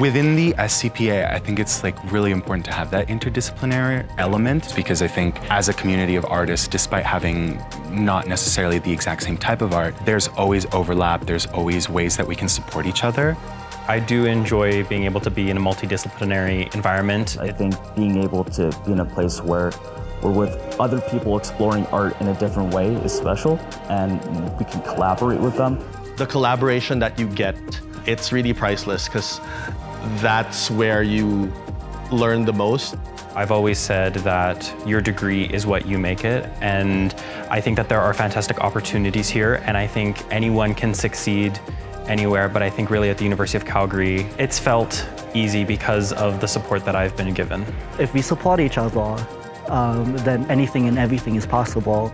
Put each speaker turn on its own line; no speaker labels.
Within the SCPA, I think it's like really important to have that interdisciplinary element because I think as a community of artists, despite having not necessarily the exact same type of art, there's always overlap, there's always ways that we can support each other.
I do enjoy being able to be in a multidisciplinary environment.
I think being able to be in a place where we're with other people exploring art in a different way is special and we can collaborate with them.
The collaboration that you get, it's really priceless because that's where you learn the most.
I've always said that your degree is what you make it, and I think that there are fantastic opportunities here, and I think anyone can succeed anywhere, but I think really at the University of Calgary, it's felt easy because of the support that I've been given.
If we support each other, um, then anything and everything is possible.